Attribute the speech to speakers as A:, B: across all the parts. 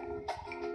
A: thank you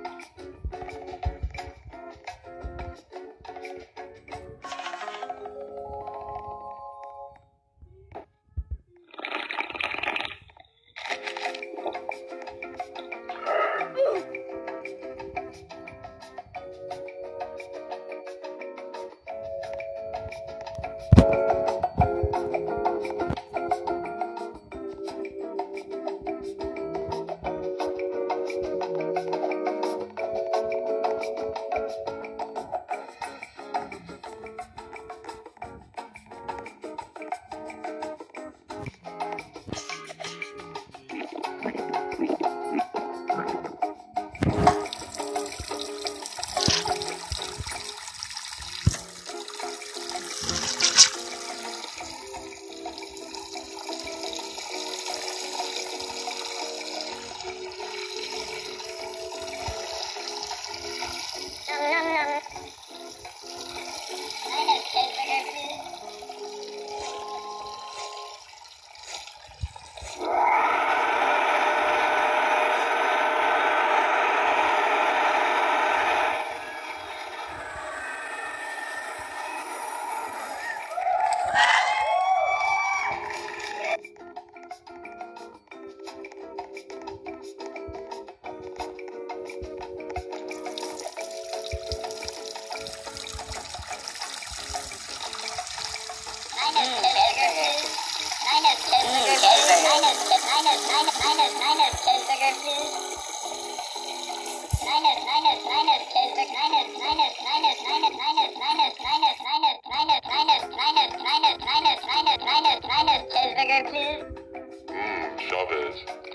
B: Mmm, Chavez.